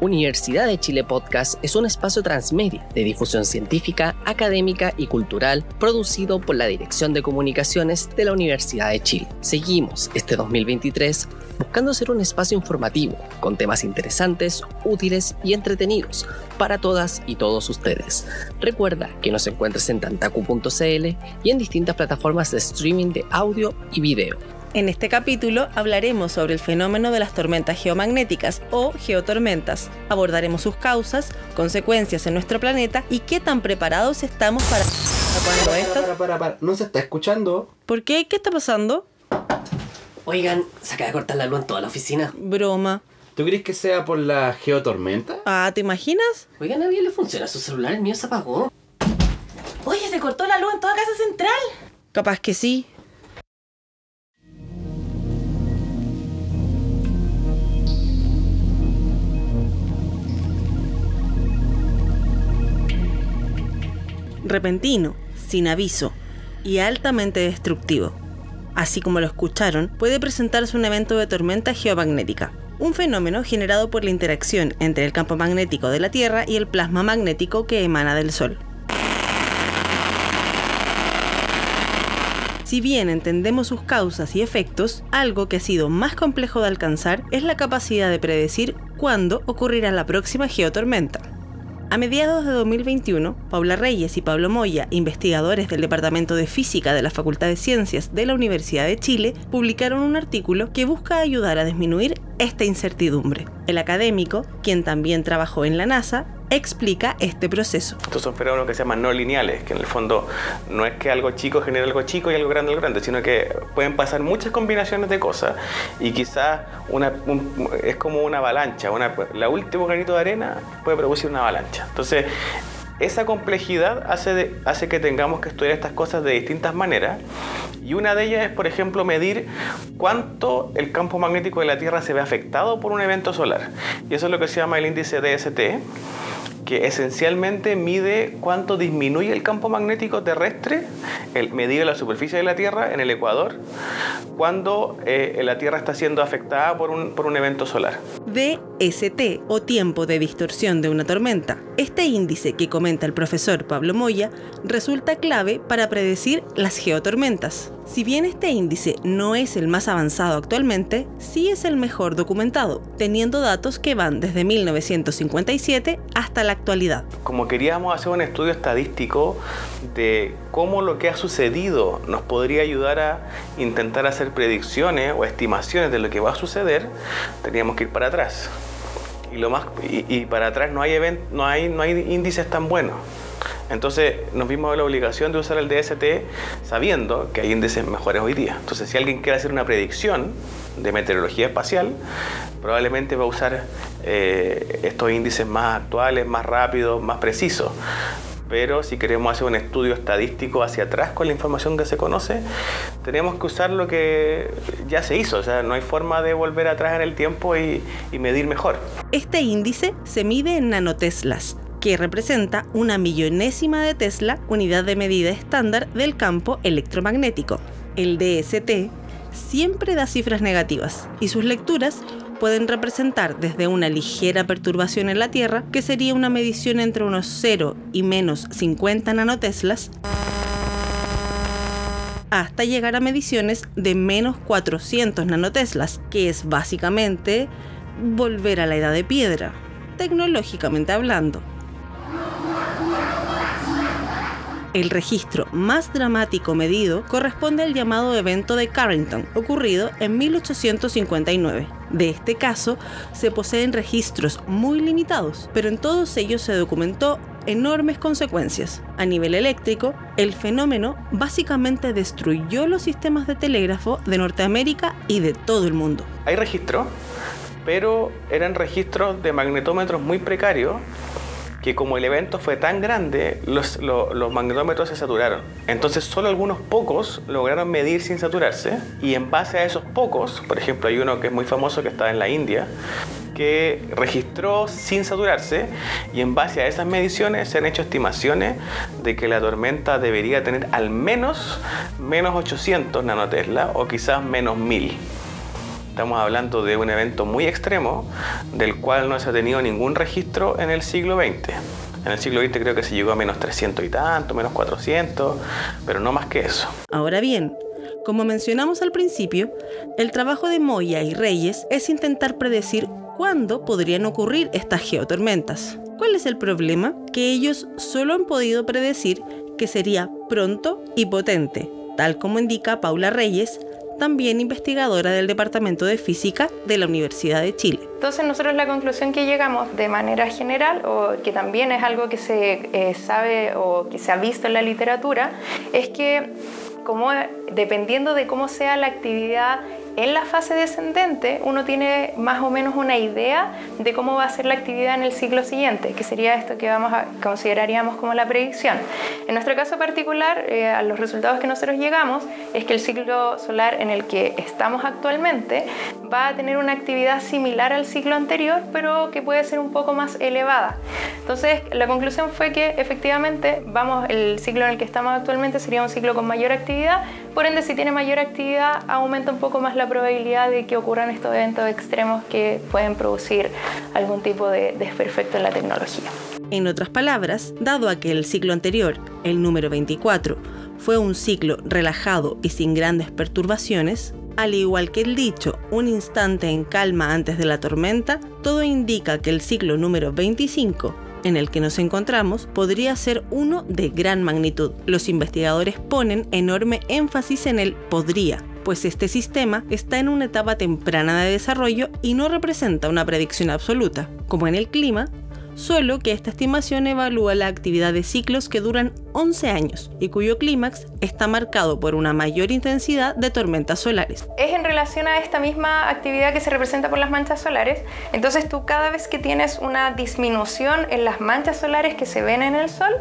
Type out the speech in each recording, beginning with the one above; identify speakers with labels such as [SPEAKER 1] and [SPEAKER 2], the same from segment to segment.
[SPEAKER 1] Universidad de Chile Podcast es un espacio transmedia de difusión científica, académica y cultural producido por la Dirección de Comunicaciones de la Universidad de Chile. Seguimos este 2023 buscando ser un espacio informativo con temas interesantes, útiles y entretenidos para todas y todos ustedes. Recuerda que nos encuentres en tantaku.cl y en distintas plataformas de streaming de audio y video.
[SPEAKER 2] En este capítulo hablaremos sobre el fenómeno de las tormentas geomagnéticas o geotormentas. Abordaremos sus causas, consecuencias en nuestro planeta y qué tan preparados estamos para cuando esto.
[SPEAKER 3] Para, para, para. ¿No se está escuchando?
[SPEAKER 2] ¿Por qué? ¿Qué está pasando?
[SPEAKER 1] Oigan, se acaba de cortar la luz en toda la oficina.
[SPEAKER 2] Broma.
[SPEAKER 3] ¿Tú crees que sea por la geotormenta?
[SPEAKER 2] Ah, ¿te imaginas?
[SPEAKER 1] Oigan, ¿a alguien le funciona su celular? El mío se apagó.
[SPEAKER 4] Oye, se cortó la luz en toda casa central.
[SPEAKER 2] Capaz que sí. Repentino, sin aviso y altamente destructivo. Así como lo escucharon, puede presentarse un evento de tormenta geomagnética, un fenómeno generado por la interacción entre el campo magnético de la Tierra y el plasma magnético que emana del Sol. Si bien entendemos sus causas y efectos, algo que ha sido más complejo de alcanzar es la capacidad de predecir cuándo ocurrirá la próxima geotormenta. A mediados de 2021, Paula Reyes y Pablo Moya, investigadores del Departamento de Física de la Facultad de Ciencias de la Universidad de Chile, publicaron un artículo que busca ayudar a disminuir esta incertidumbre. El académico, quien también trabajó en la NASA, explica este proceso.
[SPEAKER 5] Estos son fenómenos que se llaman no lineales, que en el fondo no es que algo chico genere algo chico y algo grande algo grande, sino que pueden pasar muchas combinaciones de cosas y quizás una, es como una avalancha, una, la última granito de arena puede producir una avalancha. Entonces, esa complejidad hace, hace que tengamos que estudiar estas cosas de distintas maneras y una de ellas es, por ejemplo, medir cuánto el campo magnético de la Tierra se ve afectado por un evento solar. Y eso es lo que se llama el índice DST que esencialmente mide cuánto disminuye el campo magnético terrestre, el medir la superficie de la Tierra en el Ecuador, cuando eh, la Tierra está siendo afectada por un, por un evento solar.
[SPEAKER 2] DST o tiempo de distorsión de una tormenta. Este índice que comenta el profesor Pablo Moya resulta clave para predecir las geotormentas. Si bien este índice no es el más avanzado actualmente, sí es el mejor documentado, teniendo datos que van desde 1957 hasta la actualidad.
[SPEAKER 5] Como queríamos hacer un estudio estadístico de cómo lo que ha sucedido nos podría ayudar a intentar hacer predicciones o estimaciones de lo que va a suceder, teníamos que ir para atrás. Y, para atrás no hay, hay, no hay índices tan buenos. Entonces nos vimos la obligación de usar el DST sabiendo que hay índices mejores hoy día. Entonces si alguien quiere hacer una predicción de meteorología espacial, probablemente va a usar eh, estos índices más actuales, más rápidos, más precisos. Pero si queremos hacer un estudio estadístico hacia atrás con la información que se conoce, tenemos que usar lo que ya se hizo. O sea, no hay forma de volver atrás en el tiempo y, y medir mejor.
[SPEAKER 2] Este índice se mide en nanoteslas que representa una millonésima de Tesla, unidad de medida estándar del campo electromagnético. El DST siempre da cifras negativas y sus lecturas pueden representar desde una ligera perturbación en la Tierra, que sería una medición entre unos 0 y menos 50 nanoteslas, hasta llegar a mediciones de menos 400 nanoteslas, que es básicamente volver a la edad de piedra, tecnológicamente hablando. El registro más dramático medido corresponde al llamado evento de Carrington, ocurrido en 1859. De este caso, se poseen registros muy limitados, pero en todos ellos se documentó enormes consecuencias. A nivel eléctrico, el fenómeno básicamente destruyó los sistemas de telégrafo de Norteamérica y de todo el mundo.
[SPEAKER 5] Hay registros, pero eran registros de magnetómetros muy precarios que como el evento fue tan grande, los, magnetómetros se saturaron. Entonces solo algunos pocos lograron medir sin saturarse y en base a esos pocos, por ejemplo hay uno que es muy famoso que está en la India, que registró sin saturarse y en base a esas mediciones se han hecho estimaciones de que la tormenta debería tener al menos menos 800 nanotesla o quizás menos 1000 estamos hablando de un evento muy extremo del cual no se ha tenido ningún registro en el siglo XX. En el siglo XX creo que se llegó a menos 300 y tanto, menos 400, pero no más que eso.
[SPEAKER 2] Ahora bien, como mencionamos al principio, el trabajo de Moya y Reyes es intentar predecir cuándo podrían ocurrir estas geotormentas. ¿Cuál es el problema? Que ellos solo han podido predecir que sería pronto y potente, tal como indica Paula Reyes, también investigadora del Departamento de Física de la Universidad de Chile.
[SPEAKER 6] Entonces nosotros la conclusión que llegamos de manera general, o que también es algo que se eh, sabe o que se ha visto en la literatura, es que como dependiendo de cómo sea la actividad en la fase descendente uno tiene más o menos una idea de cómo va a ser la actividad en el ciclo siguiente, que sería esto que consideraríamos como la predicción. En nuestro caso particular, eh, a los resultados que nosotros llegamos es que el ciclo solar en el que estamos actualmente va a tener una actividad similar al ciclo anterior, pero que puede ser un poco más elevada. Entonces, la conclusión fue que efectivamente vamos, el ciclo en el que estamos actualmente sería un ciclo con mayor actividad, por ende, si tiene mayor actividad, aumenta un poco más la probabilidad de que ocurran estos eventos extremos que pueden producir algún tipo de desperfecto en la tecnología.
[SPEAKER 2] En otras palabras, dado a que el ciclo anterior, el número 24, fue un ciclo relajado y sin grandes perturbaciones, al igual que el dicho, un instante en calma antes de la tormenta, todo indica que el ciclo número 25 en el que nos encontramos podría ser uno de gran magnitud. Los investigadores ponen enorme énfasis en el podría, pues este sistema está en una etapa temprana de desarrollo y no representa una predicción absoluta. Como en el clima, solo que esta estimación evalúa la actividad de ciclos que duran 11 años y cuyo clímax está marcado por una mayor intensidad de tormentas solares.
[SPEAKER 6] Es en relación a esta misma actividad que se representa por las manchas solares, entonces tú cada vez que tienes una disminución en las manchas solares que se ven en el Sol,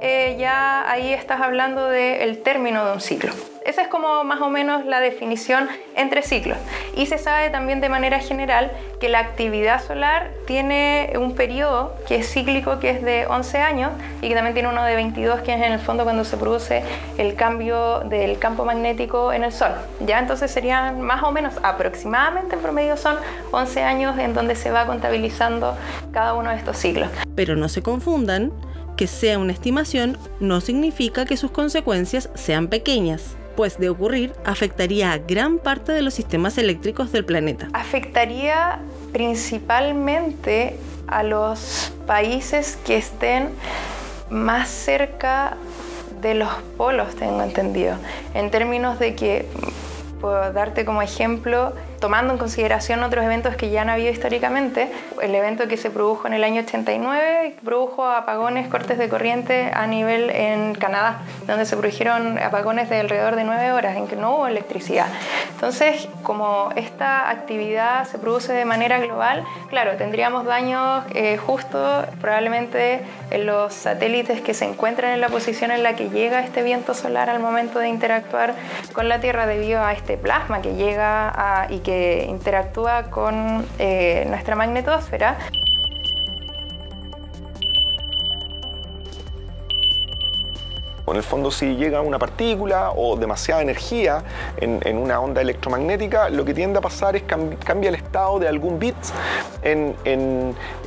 [SPEAKER 6] eh, ya ahí estás hablando del término de un ciclo. Esa es como más o menos la definición entre ciclos. Y se sabe también de manera general que la actividad solar tiene un periodo que es cíclico, que es de 11 años, y que también tiene uno de 22, que es en el fondo cuando se produce el cambio del campo magnético en el Sol. Ya entonces serían más o menos aproximadamente en promedio son 11 años en donde se va contabilizando cada uno de estos ciclos.
[SPEAKER 2] Pero no se confundan, que sea una estimación no significa que sus consecuencias sean pequeñas pues de ocurrir afectaría a gran parte de los sistemas eléctricos del planeta.
[SPEAKER 6] Afectaría principalmente a los países que estén más cerca de los polos, tengo entendido, en términos de que, puedo darte como ejemplo, tomando en consideración otros eventos que ya han habido históricamente, el evento que se produjo en el año 89 produjo apagones, cortes de corriente a nivel en Canadá, donde se produjeron apagones de alrededor de 9 horas en que no hubo electricidad. Entonces, como esta actividad se produce de manera global, claro, tendríamos daños eh, justo probablemente en los satélites que se encuentran en la posición en la que llega este viento solar al momento de interactuar con la Tierra debido a este plasma que llega a, y que interactúa con eh, nuestra magnetosfera.
[SPEAKER 7] En el fondo, si llega una partícula o demasiada energía en, una onda electromagnética, lo que tiende a pasar es que cambia el estado de algún bit en,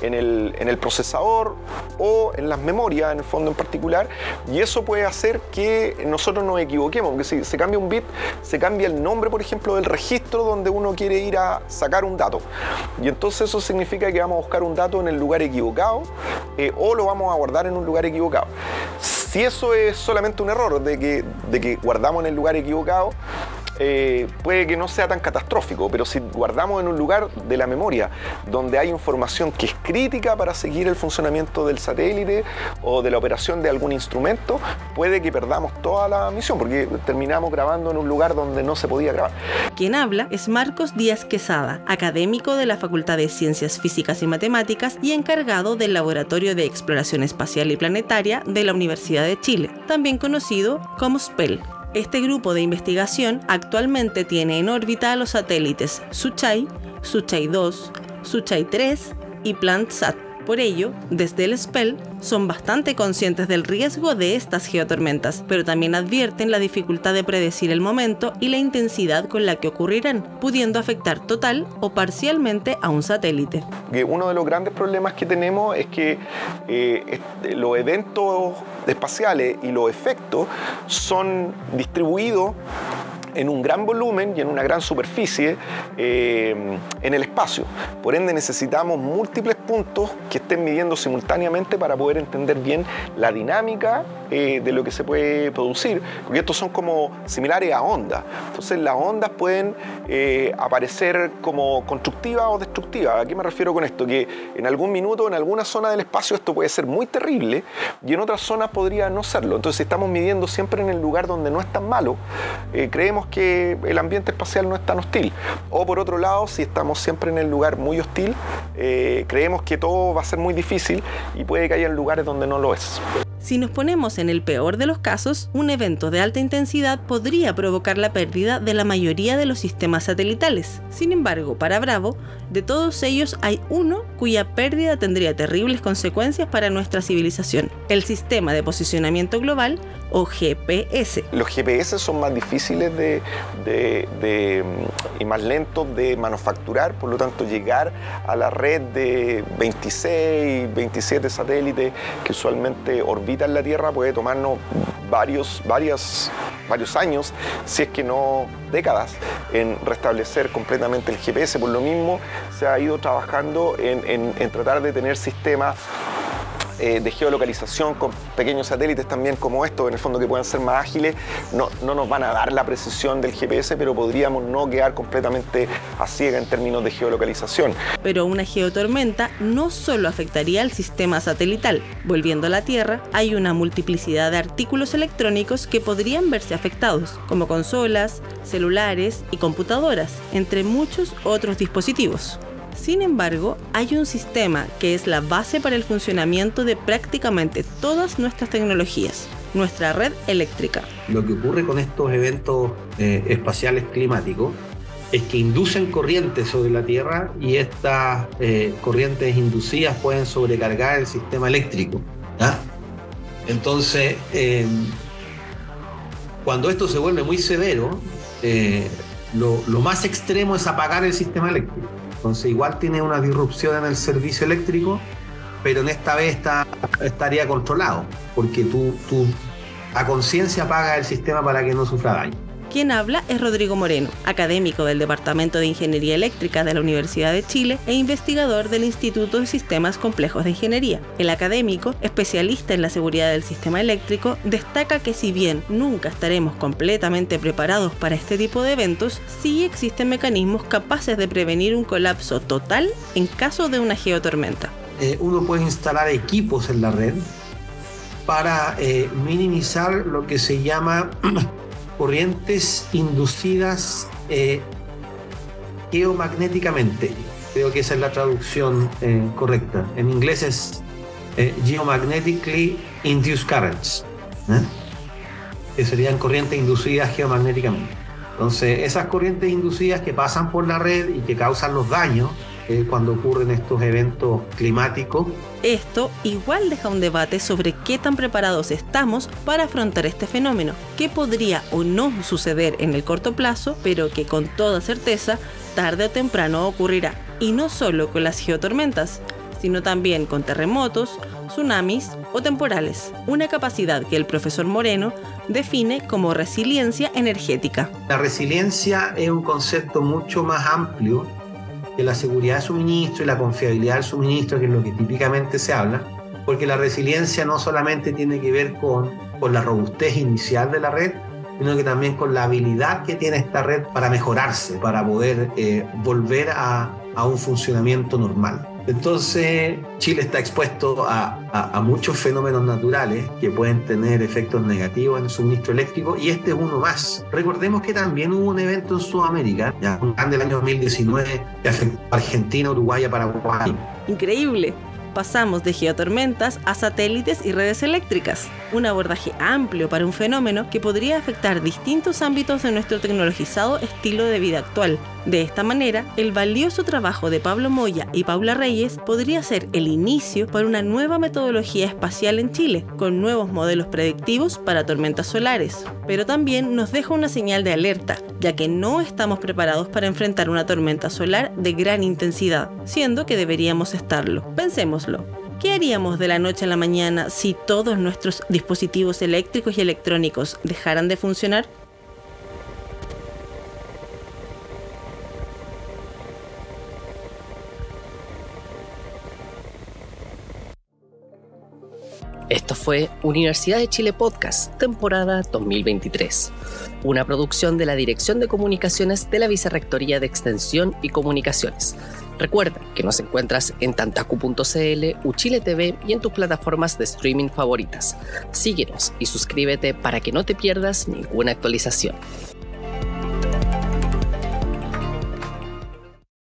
[SPEAKER 7] el, procesador o en las memorias, en el fondo en particular, y eso puede hacer que nosotros nos equivoquemos, porque si se cambia un bit, se cambia el nombre, por ejemplo, del registro donde uno quiere ir a sacar un dato. Y entonces eso significa que vamos a buscar un dato en el lugar equivocado eh, o lo vamos a guardar en un lugar equivocado. Si eso es solamente un error de que, de que guardamos en el lugar equivocado, eh, puede que no sea tan catastrófico, pero si guardamos en un lugar de la memoria donde hay información que es crítica para seguir el funcionamiento del satélite o de la operación de algún instrumento, puede que perdamos toda la misión porque terminamos grabando en un lugar donde no se podía grabar.
[SPEAKER 2] Quien habla es Marcos Díaz Quesada, académico de la Facultad de Ciencias Físicas y Matemáticas y encargado del Laboratorio de Exploración Espacial y Planetaria de la Universidad de Chile, también conocido como SPEL. Este grupo de investigación actualmente tiene en órbita a los satélites Suchai, Suchai 2, Suchai 3 y PlantSat Por ello, desde el SPEL son bastante conscientes del riesgo de estas geotormentas, pero también advierten la dificultad de predecir el momento y la intensidad con la que ocurrirán, pudiendo afectar total o parcialmente a un satélite.
[SPEAKER 7] Uno de los grandes problemas que tenemos es que eh, los eventos espaciales y los efectos son distribuidos en un gran volumen y en una gran superficie eh, en el espacio. Por ende necesitamos múltiples puntos que estén midiendo simultáneamente para poder entender bien la dinámica eh, de lo que se puede producir, porque estos son como similares a ondas. Entonces las ondas pueden eh, aparecer como constructivas o destructivas. ¿A qué me refiero con esto? Que en algún minuto, en alguna zona del espacio esto puede ser muy terrible y en otras zonas podría no serlo. Entonces si estamos midiendo siempre en el lugar donde no es tan malo, creemos que el ambiente espacial no es tan hostil. O por otro lado, si estamos siempre en el lugar muy hostil, eh, creemos que todo va a ser muy difícil y puede que haya lugares donde no lo es.
[SPEAKER 2] Si nos ponemos en el peor de los casos, un evento de alta intensidad podría provocar la pérdida de la mayoría de los sistemas satelitales. Sin embargo, para Bravo, de todos ellos hay uno cuya pérdida tendría terribles consecuencias para nuestra civilización, el Sistema de Posicionamiento Global o GPS.
[SPEAKER 7] Los GPS son más difíciles de, y más lentos de manufacturar, por lo tanto llegar a la red de 26, 27 satélites que usualmente orbitan la Tierra puede tomarnos varios, varios años, si es que no décadas, en restablecer completamente el GPS. Por lo mismo se ha ido trabajando en, en tratar de tener sistemas eh, de geolocalización con pequeños satélites también como estos, en el fondo que puedan ser más ágiles, no, no nos van a dar la precisión del GPS, pero podríamos no quedar completamente a ciega en términos de geolocalización.
[SPEAKER 2] Pero una geotormenta no solo afectaría al sistema satelital. Volviendo a la Tierra, hay una multiplicidad de artículos electrónicos que podrían verse afectados, como consolas, celulares y computadoras, entre muchos otros dispositivos. Sin embargo, hay un sistema que es la base para el funcionamiento de prácticamente todas nuestras tecnologías, nuestra red eléctrica.
[SPEAKER 8] Lo que ocurre con estos eventos eh, espaciales climáticos es que inducen corrientes sobre la Tierra y estas eh, corrientes inducidas pueden sobrecargar el sistema eléctrico. Entonces, em, cuando esto se vuelve muy severo, eh, lo más extremo es apagar el sistema eléctrico. Entonces igual tiene una disrupción en el servicio eléctrico, pero en esta vez está, estaría controlado, porque tú, tú a conciencia pagas el sistema para que no sufra daño.
[SPEAKER 2] Quien habla es Rodrigo Moreno, académico del Departamento de Ingeniería Eléctrica de la Universidad de Chile e investigador del Instituto de Sistemas Complejos de Ingeniería. El académico, especialista en la seguridad del sistema eléctrico, destaca que si bien nunca estaremos completamente preparados para este tipo de eventos, sí existen mecanismos capaces de prevenir un colapso total en caso de una geotormenta.
[SPEAKER 8] Eh, uno puede instalar equipos en la red para eh, minimizar lo que se llama corrientes inducidas eh, geomagnéticamente. Creo que esa es la traducción eh, correcta. En inglés es eh, Geomagnetically Induced Currents, que serían corrientes inducidas geomagnéticamente. Entonces, esas corrientes inducidas que pasan por la red y que causan los daños cuando ocurren estos eventos climáticos.
[SPEAKER 2] Esto igual deja un debate sobre qué tan preparados estamos para afrontar este fenómeno, qué podría o no suceder en el corto plazo, pero que con toda certeza tarde o temprano ocurrirá. Y no solo con las geotormentas, sino también con terremotos, tsunamis o temporales, una capacidad que el profesor Moreno define como resiliencia energética.
[SPEAKER 8] La resiliencia es un concepto mucho más amplio la seguridad de suministro y la confiabilidad del suministro, que es lo que típicamente se habla, porque la resiliencia no solamente tiene que ver con, con la robustez inicial de la red, sino que también con la habilidad que tiene esta red para mejorarse, para poder eh, volver a, a un funcionamiento normal. Entonces, Chile está expuesto a, muchos fenómenos naturales que pueden tener efectos negativos en el suministro eléctrico y este es uno más. Recordemos que también hubo un evento en Sudamérica, ya un del año 2019, que afectó a Argentina, Uruguay y Paraguay.
[SPEAKER 2] Increíble pasamos de geotormentas a satélites y redes eléctricas, un abordaje amplio para un fenómeno que podría afectar distintos ámbitos de nuestro tecnologizado estilo de vida actual, De esta manera, el valioso trabajo de Pablo Moya y Paula Reyes podría ser el inicio para una nueva metodología espacial en Chile, con nuevos modelos predictivos para tormentas solares. Pero también nos deja una señal de alerta, ya que no estamos preparados para enfrentar una tormenta solar de gran intensidad, siendo que deberíamos estarlo. Pensémoslo. ¿Qué haríamos de la noche a la mañana si todos nuestros dispositivos eléctricos y electrónicos dejaran de funcionar?
[SPEAKER 1] Esto fue Universidad de Chile Podcast, temporada 2023, una producción de la Dirección de Comunicaciones de la Vicerrectoría de Extensión y Comunicaciones. Recuerda que nos encuentras en tantacu.cl, Uchile TV y en tus plataformas de streaming favoritas. Síguenos y suscríbete para que no te pierdas ninguna actualización.